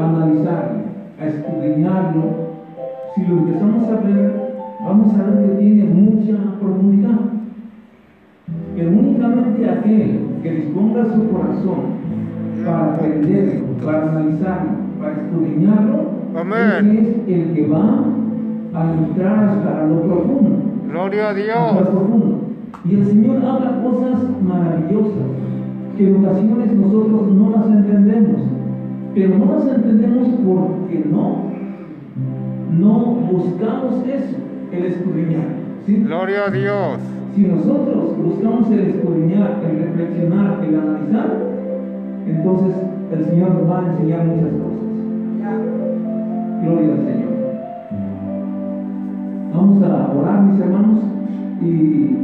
a analizarlo, a escudriñarlo, si lo empezamos a ver, vamos a ver que tiene mucha profundidad. Que únicamente aquel que disponga su corazón para aprenderlo, para analizarlo, para escudriñarlo, Amén. es el que va a entrar hasta lo profundo. Gloria a hasta Dios. lo profundo. Y el Señor habla cosas maravillosas que en ocasiones nosotros no las entendemos, pero no las entendemos porque no, no buscamos eso, el escudriñar. ¿sí? Gloria a Dios. Si nosotros buscamos el escudriñar, el reflexionar, el analizar, entonces el Señor nos va a enseñar muchas cosas. Gloria al Señor. Vamos a orar, mis hermanos, y,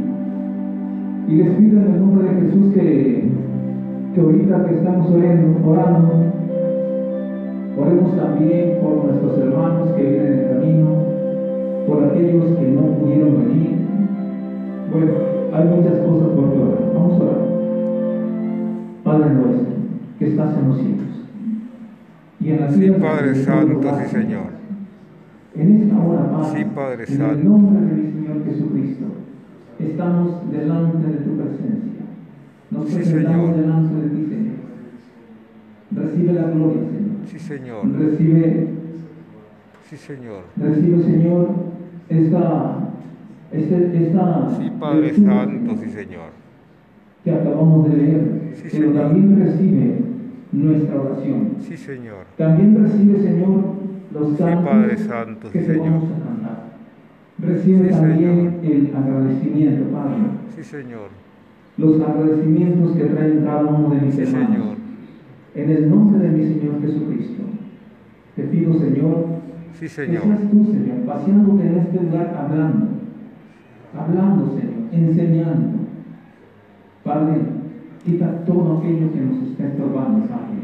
y les pido en el nombre de Jesús que, que ahorita que estamos orando, orando, oremos también por nuestros hermanos que vienen en camino, por aquellos que no pudieron venir. Bueno, hay muchas cosas por que orar. Vamos a orar. Padre nuestro, que estás en los cielos. Y en la Sí, Padre el Santo, sí, Señor. En esta hora, Padre, Sí, Padre en Santo. el nombre de mi Señor Jesucristo, estamos delante de tu presencia. Nos Sí, presentamos Señor. delante de ti, Señor. Recibe la gloria, Señor. Sí, Señor. Recibe Sí, Señor. Recibe, Señor, esta, este, esta Sí, Padre Santo, sí, Señor. que acabamos de leer, Sí, pero Señor. también recibe nuestra oración. Sí, Señor. También recibe, Señor, los Sí, cantos Padre Santo, que sí, te vamos a cantar. Recibe Sí, también el agradecimiento, Padre. Sí, Señor. Los agradecimientos que traen cada uno de mis Sí, hermanos. Señor. En el nombre de mi Señor Jesucristo, te pido, Señor, Sí, Que seas tú, Señor, paseándote en este lugar hablando, hablando, Señor, enseñando. Padre, quita todo aquello que nos está estorbando, Padre.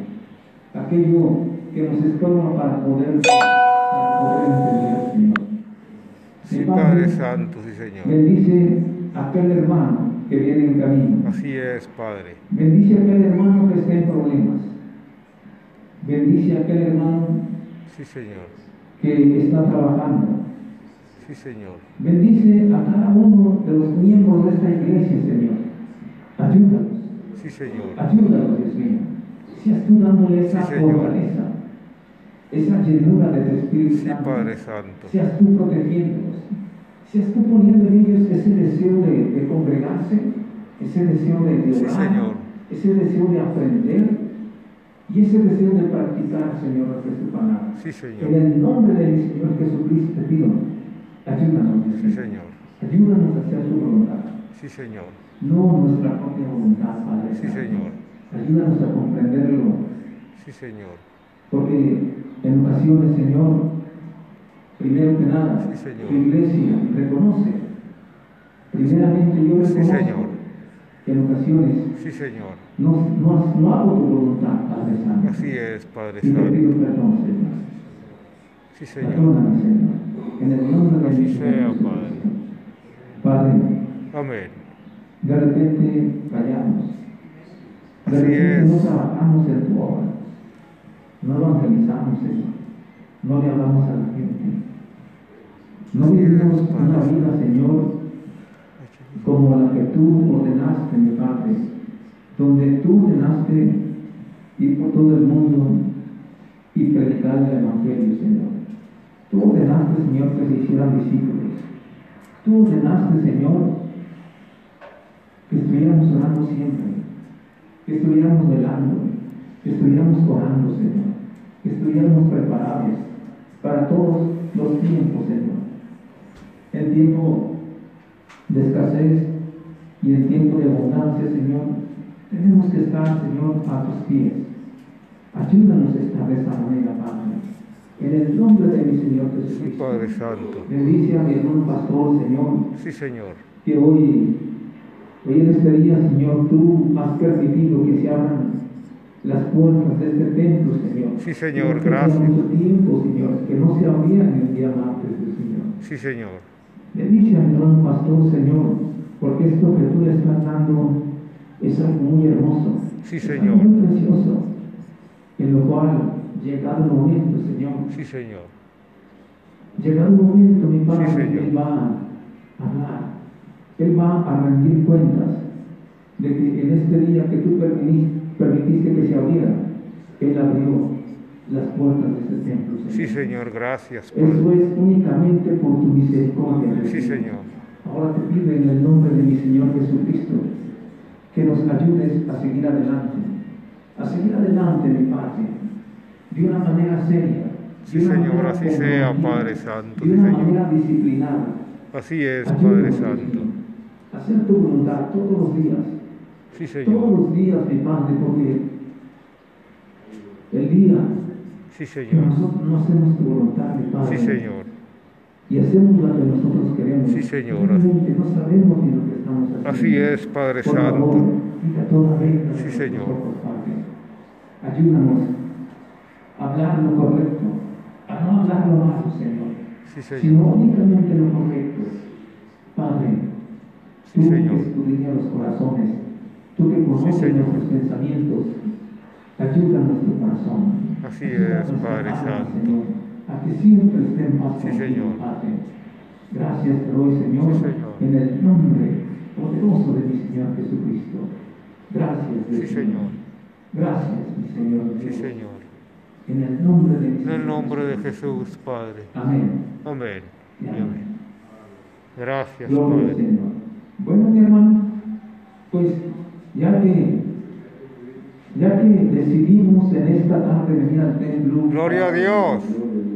Aquello que nos estorba para poder, para poder entender, Señor. Sí, Padre Santo, sí, Señor. Bendice a aquel hermano que viene en camino. Así es, Padre. Bendice a aquel hermano que está en problemas. Bendice a aquel hermano Sí, Señor. que está trabajando. Sí, Señor. Bendice a cada uno de los miembros de esta iglesia, Señor. Ayúdalos, Sí, Señor. ayúdalos, Dios mío. Seas tú dándole esa Sí, fortaleza, esa llenura de tu Espíritu Sí, Santo. Padre Santo. Seas tú protegiéndolos. Seas tú poniendo en ellos ese deseo de, de congregarse, ese deseo de, de Sí, orar, Señor. ese deseo de aprender y ese deseo de practicar, Señor, es tu palabra. Sí, En Señor. el nombre de mi Señor Jesucristo te pido, ayúdanos, Sí. Señor. Ayúdanos a hacer tu voluntad, Sí, Señor. no nuestra propia voluntad, Padre. Sí. Señor. Ayúdanos a comprenderlo, Sí, Señor. porque en ocasiones, Señor, primero que nada, Sí, Señor. tu iglesia reconoce, primeramente yo Sí, reconozco Señor. En ocasiones Sí, Señor. no, no, no hago tu voluntad, Padre Santo. Así es, Padre Y te Santo. pido perdón, Señor. Sí, Señor. Perdóname, Señor. En el nombre de Señor sea. Padre. Padre, Amén. de repente fallamos. De Así repente es. no trabajamos en tu obra. No evangelizamos, Señor. No le hablamos a la gente. No vivimos una vida, Señor, como la que tú ordenaste, mi Padre. Donde tú ordenaste ir por todo el mundo y predicar el Evangelio, Señor. Tú ordenaste, Señor, que se hicieran discípulos. Tú ordenaste, Señor, que estuviéramos orando siempre, que estuviéramos velando, que estuviéramos orando, Señor, que estuviéramos preparados para todos los tiempos, Señor. En tiempo de escasez y en tiempo de abundancia, Señor, tenemos que estar, Señor, a tus pies. Ayúdanos a estar de esta manera, Padre. En el nombre de mi Señor Jesucristo. Padre Santo. Bendice a mi hermano pastor, Señor, Sí, Señor. que hoy, hoy en este día, Señor, tú has permitido que se abran las puertas de este templo, Señor. Sí, Señor, gracias. Mucho tiempo, Señor, que no se abrían el día martes, Señor. Sí, Señor. Bendice a mi hermano pastor, Señor, porque esto que tú le estás dando es algo muy hermoso. Sí, es Señor. algo muy precioso, en lo cual llegado el momento, Señor. Sí, Señor. Llegado el momento, mi Padre, Sí. Él va a hablar. Él va a rendir cuentas de que en este día que tú permitiste, permitiste que se abriera, Él abrió las puertas de este templo, Señor. Sí, Señor. Gracias, Eso Padre. es únicamente por tu misericordia. Sí, Señor. Ahora te pido en el nombre de mi Señor Jesucristo que nos ayudes a seguir adelante, a seguir adelante, mi Padre, de una manera seria. Sí, Señor, así sea, Padre Santo, De una Señor. manera disciplinada. Así es, Padre Santo. hacer tu voluntad todos los días, Sí, todos Señor. los días, mi Padre, porque el día Sí, que Señor. nosotros no hacemos tu voluntad, mi Padre, Sí, Señor. y hacemos lo que nosotros queremos. Sí, Señor. Realmente no sabemos ni lo que estamos haciendo. Así es, Padre Por favor, Santo. quita toda Sí, Señor. ojos, Padre. Ayúdanos a hablar lo correcto, a no hablar lo malo, Señor, Sí, Señor. sino únicamente lo correcto. Padre, Sí, tú Señor. que escudriñas los corazones, tú que conoces nuestros pensamientos, ayuda a nuestro corazón. Así es, Padre Santo. A que siempre esté en paz Sí, Señor. Gracias te doy, Señor, en el nombre poderoso de mi Señor Jesucristo. Gracias, Sí, Dios. Señor. Gracias, mi Señor. Sí. Señor. En el nombre de En el nombre de. Jesús, Padre. Amén. Amén. y amén. Gracias, Gloria Padre. Señor. Bueno, mi hermano, pues ya que ya que decidimos en esta tarde venir al templo, Gloria a Dios.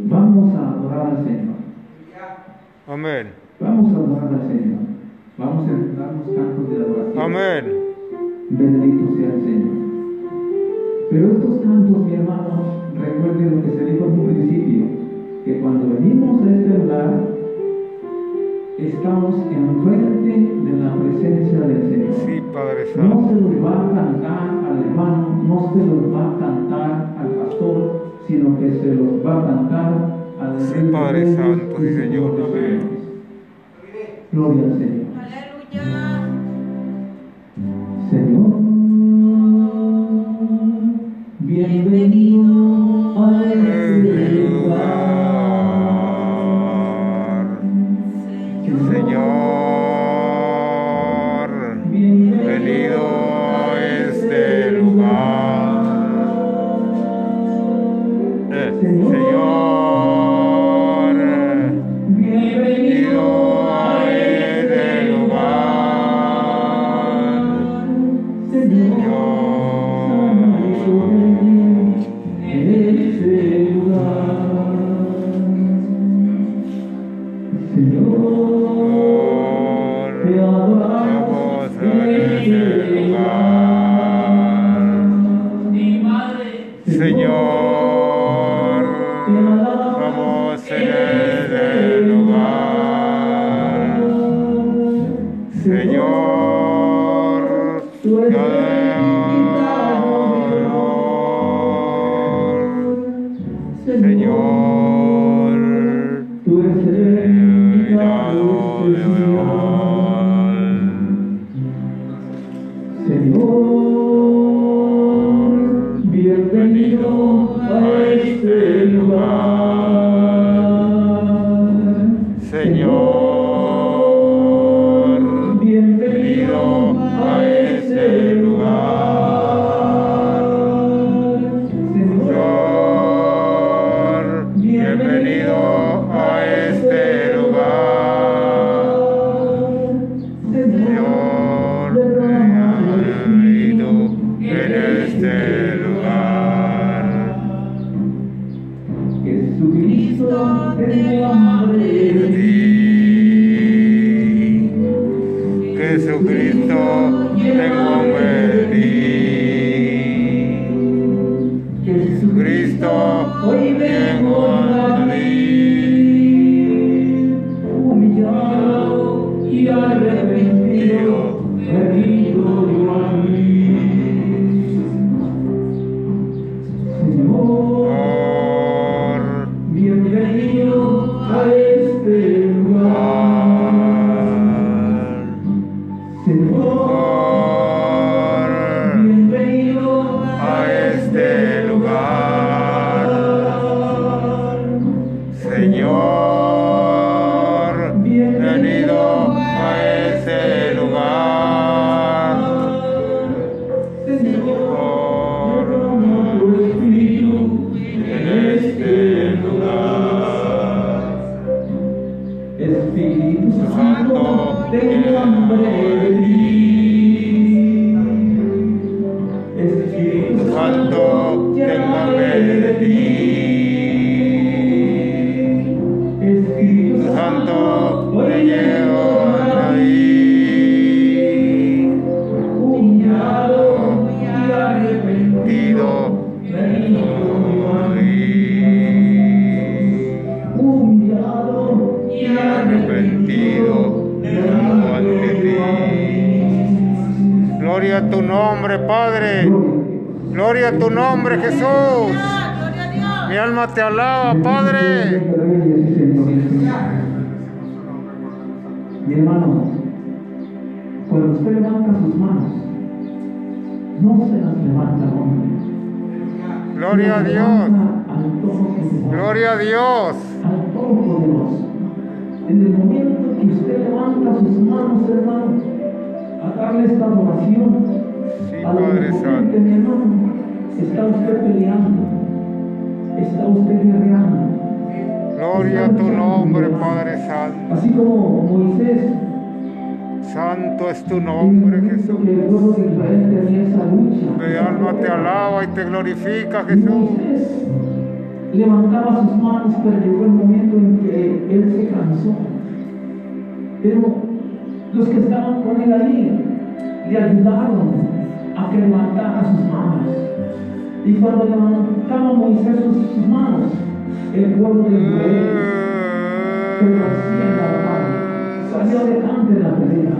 vamos a adorar al Señor. Amén. Vamos a adorar al Señor. Vamos a dar los cantos de adoración. Amén. Bendito sea el Señor. Pero estos cantos, mi hermano, recuerden lo que se dijo en un principio, que cuando venimos a este lugar, estamos enfrente de la presencia del Señor. Sí, Padre No Santo. se los va a cantar al hermano, no se los va a cantar al pastor, sino que se los va a cantar al Sí, Padre Santo, sí, Señor. Gloria al Señor. Aleluya. Señor, nombre, Jesús. Mi alma te alaba, Padre. Mi hermano, cuando usted levanta sus manos, no se las levanta hombre. Gloria a Dios. Gloria a Dios. Al Todopoderoso. En el momento que usted levanta sus manos, hermano, a darle esta adoración, Sí, a lo Padre Santo. Está usted peleando, está usted guerreando. Gloria a tu nombre, Padre Santo. Así como Moisés, Santo es tu nombre, Jesús. que el pueblo de Israel tenía esa lucha. Mi alma te alaba y te glorifica, Jesús. Moisés levantaba sus manos, pero llegó el momento en que él se cansó. Pero los que estaban con él ahí le ayudaron a que levantara sus manos. Y cuando levantaba Moisés sus, sus manos, el pueblo de Israel se recién la batalla, salió adelante de la pelea.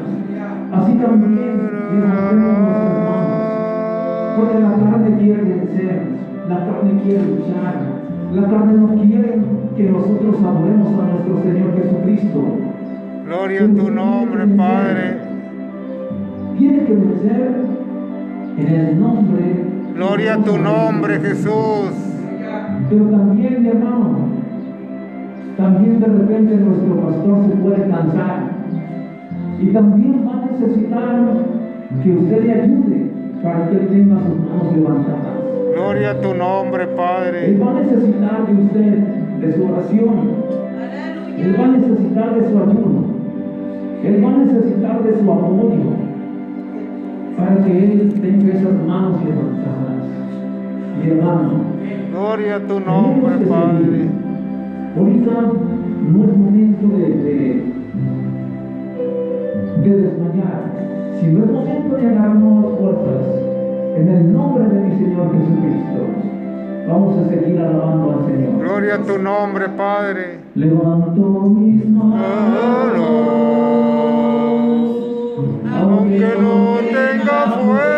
Así también levantemos nuestras manos. Porque la carne quiere vencer, la carne quiere luchar, la carne no quiere que nosotros adoremos a nuestro Señor Jesucristo. Gloria a tu nombre, Padre. Tiene que vencer en el nombre. Gloria a tu nombre, Jesús. Pero también, mi hermano, también de repente nuestro pastor se puede cansar. Y también va a necesitar que usted le ayude para que él tenga sus manos levantadas. Gloria a tu nombre, Él Padre. va a necesitar de usted, de su oración. Él va a necesitar de su ayuno. Él va a necesitar de su apoyo para que él tenga esas manos levantadas. Mi hermano, Gloria a tu nombre, Padre. Ahorita no es momento de, de, de desmayar, sino es momento de agarrar nuevas fuerzas. En el nombre de mi Señor Jesucristo, vamos a seguir alabando al Señor. Gloria a tu nombre, Padre. Levanto mis manos, Aunque no tenga fuerza,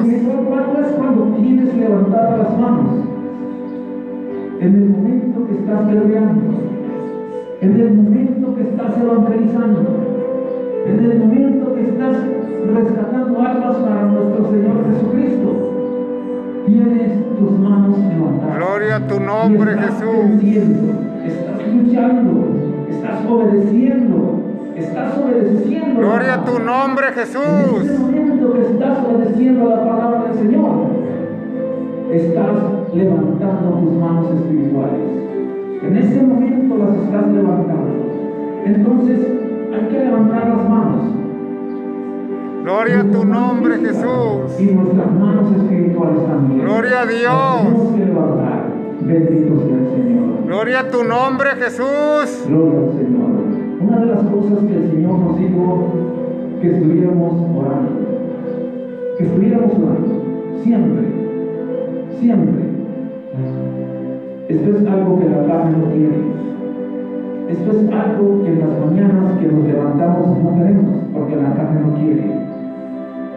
Espiritual, ¿cuándo es cuando tienes levantadas las manos? En el momento que estás peleando, en el momento que estás evangelizando, en el momento que estás rescatando almas para nuestro Señor Jesucristo. Tienes tus manos levantadas. Gloria a tu Y nombre, estás Jesús. estás luchando, estás obedeciendo, estás obedeciendo. Gloria a tu nombre, En este Jesús. momento que estás obedeciendo la palabra del Señor, estás levantando tus manos espirituales. En ese momento las estás levantando. Entonces hay que levantar las manos. Gloria a tu nombre, Jesús. Y nuestras manos espirituales también. Gloria a Dios. Tenemos que levantar. Bendito sea el Señor. Gloria a tu nombre, Jesús. Gloria al Señor. Una de las cosas que el Señor nos dijo que estuviéramos orando, que estuviéramos orando, siempre, siempre. Esto es algo que la carne no tiene. Esto es algo que en las mañanas que nos levantamos no queremos, porque la carne no quiere.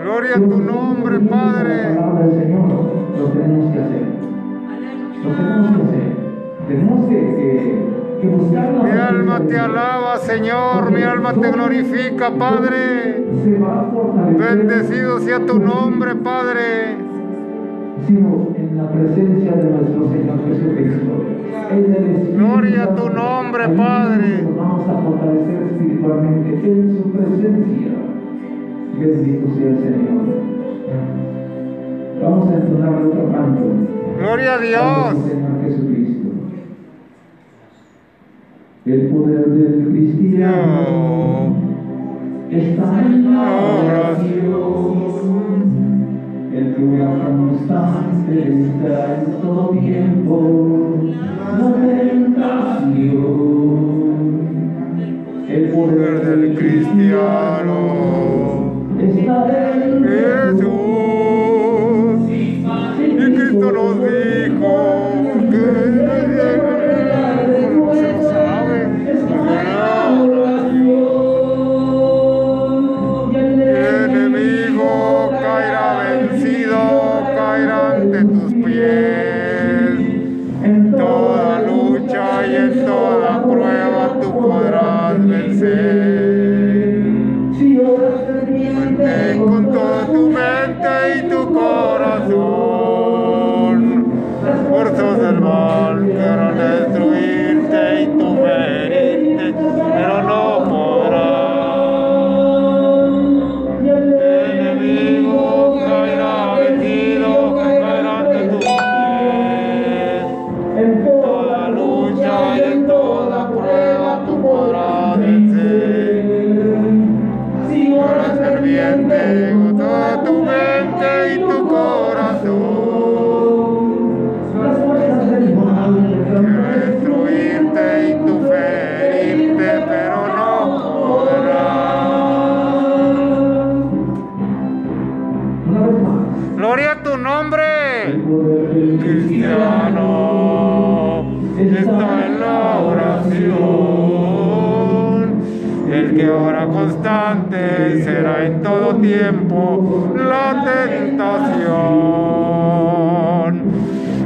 Gloria a tu nombre, La Padre. palabra del Señor lo tenemos que hacer. Lo tenemos que hacer. Tenemos que, la Mi alma te alaba, Señor. Mi alma te glorifica, Padre. Bendecido sea tu nombre, Padre. Sino en la presencia de nuestro Señor Jesucristo. En el Espíritu Gloria a tu nombre, Padre. Vamos a fortalecer espiritualmente en su presencia. Bendito sea el Señor. Vamos a entonar otro canto. Gloria a Dios. El poder del cristiano está en la oración. El lugar constante está en todo tiempo. La tentación.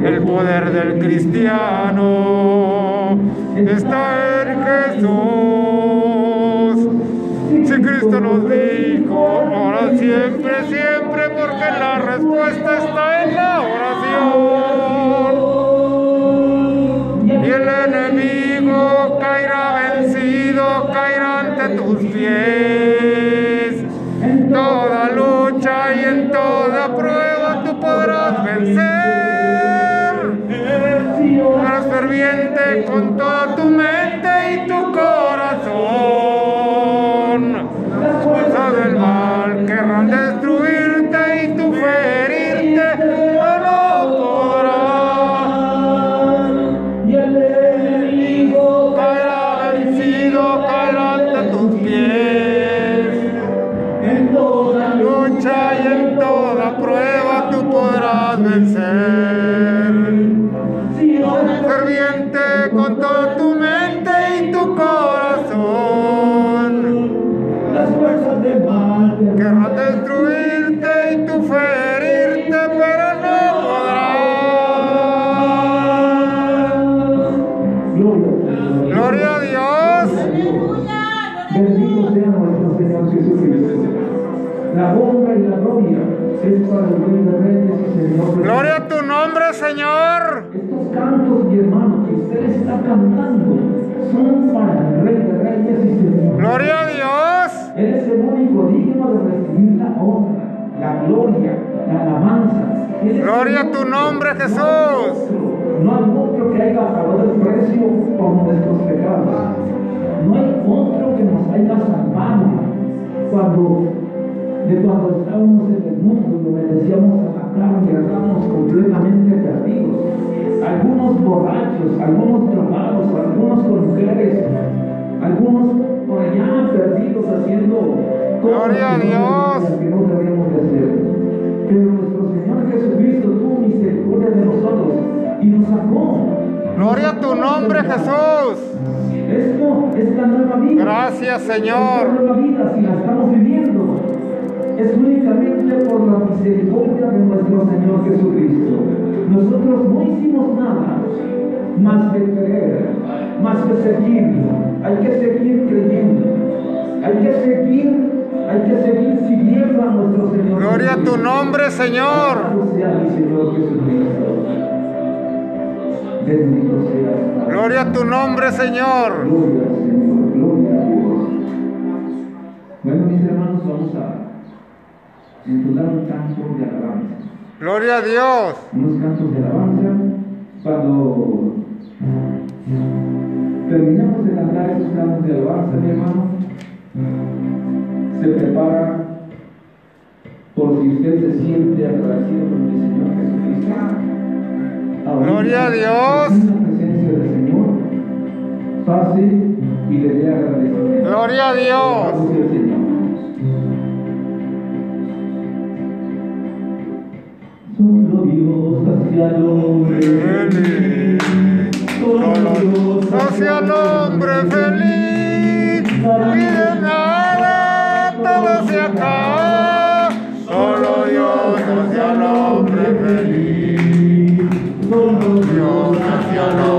El poder del cristiano está en Jesús. Si Cristo nos dijo, ora siempre, siempre, porque la respuesta prueba tú podrás vencer. Tu nombre, Jesús. No hay otro que haya pagado el precio por nuestros pecados. No hay otro que nos haya salvado cuando, de cuando estábamos en el mundo y obedecíamos a la carne, estábamos completamente perdidos. Algunos borrachos, algunos drogados, algunos con mujeres, algunos por allá perdidos haciendo cosas Gloria que no Dios. debíamos- que no debíamos de hacer. Pero y nos sacó. Gloria a tu nombre, Jesús. Esto es la nueva vida. Gracias, Señor. nueva vida, si la estamos viviendo, es únicamente por la misericordia de nuestro Señor Jesucristo. Nosotros no hicimos nada más que creer, más que seguirlo. Hay que seguir creyendo. Hay que seguir, hay que seguir siguiendo a nuestro Señor. Gloria a tu nombre, Señor. Señor Jesucristo. Gloria a tu nombre, Señor. Gloria Señor, gloria a Dios. Bueno, mis hermanos, vamos a entonar un canto de alabanza. Gloria a Dios. Unos cantos de alabanza. Cuando terminamos de cantar esos cantos de alabanza, mi hermano, se prepara por si usted se siente agradecido con mi Señor Jesucristo. Gloria a Dios. En la presencia del Señor, pase y le agradecimiento. Gloria a Dios. Solo Dios hacia el hombre Feliz. Solo Dios Hacia el hombre feliz. Solo Dios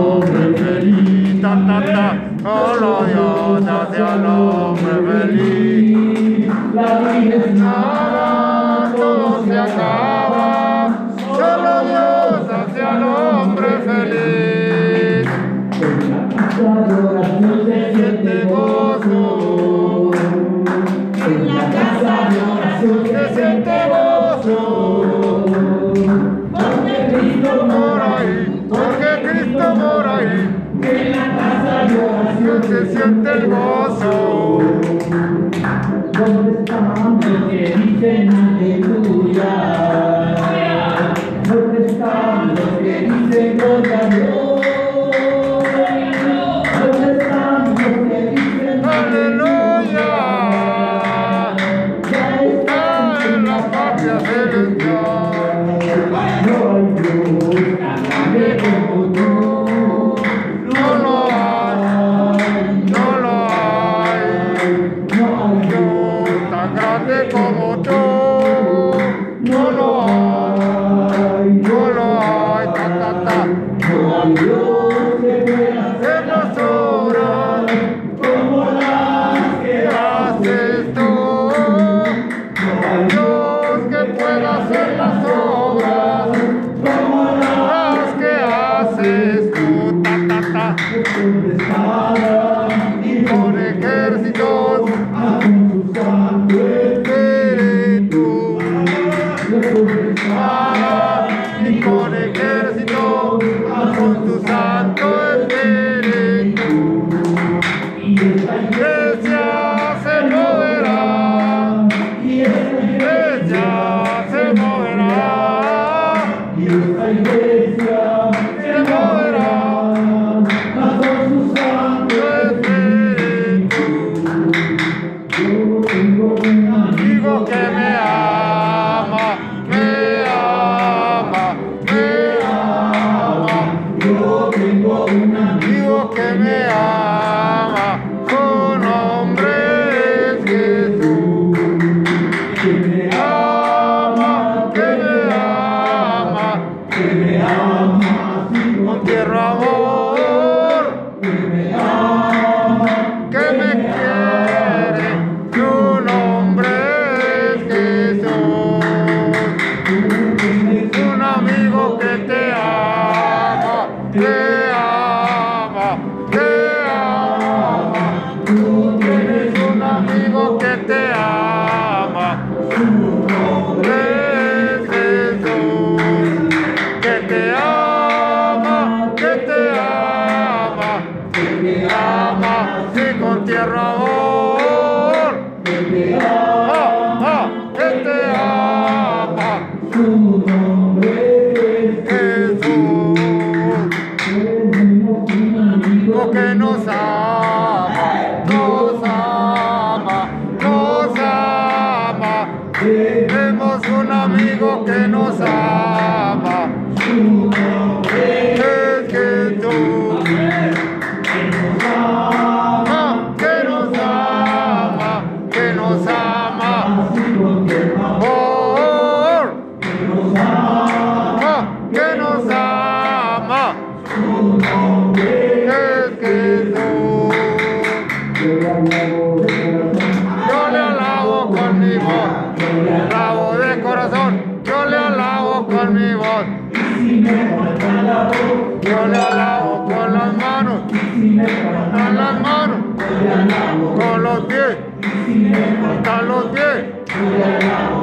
se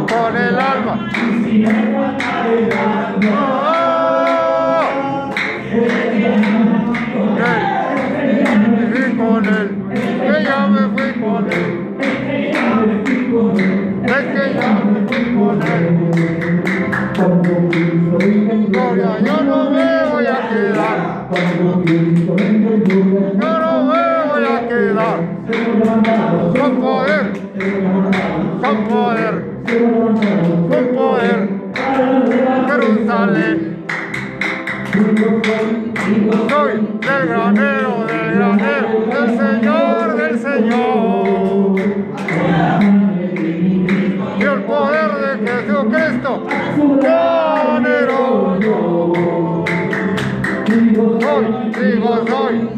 con el alma. si me falta el alma. Me No me voy a quedar, con poder, con poder, con poder, Jerusalén. Soy del granero, del granero, del Señor, del Señor. Y el poder de Jesucristo, Soy, digo soy,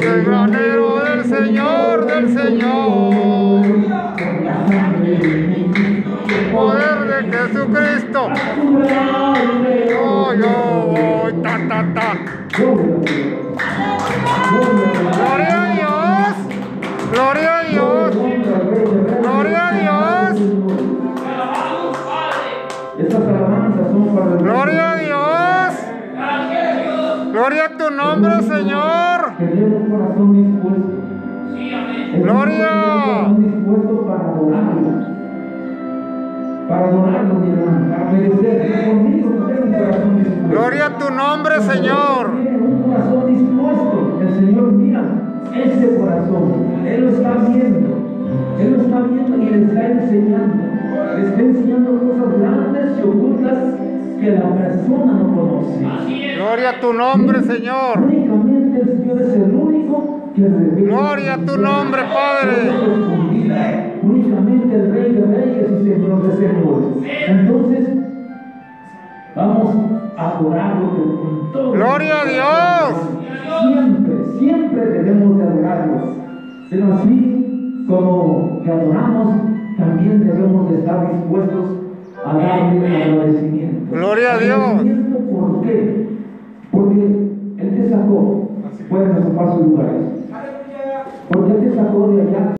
del granero un corazón dispuesto. Es Gloria. Un corazón dispuesto para adorarlo. Para adorarlo, mi hermano, para merecer. Conmigo un corazón dispuesto. Gloria a tu nombre, Señor. Tiene un corazón dispuesto. El Señor mira ese corazón. Él lo está viendo. Él lo está viendo y le está enseñando. Le está enseñando cosas grandes y ocultas que la persona no conoce. Gloria a tu nombre, Señor. Señor es el único que revela. Gloria a tu nombre, Padre. Únicamente el Rey de Reyes y Señor de Señores. Entonces, vamos a adorarlo con todo. Gloria a Dios. Siempre, siempre debemos de adorarlo. Pero así como que adoramos, también debemos de estar dispuestos a darle agradecimiento. Gloria a Dios. ¿Agradecimiento ¿Por qué? Porque Él te sacó, pueden ocupar sus lugares. Porque Él te sacó de allá.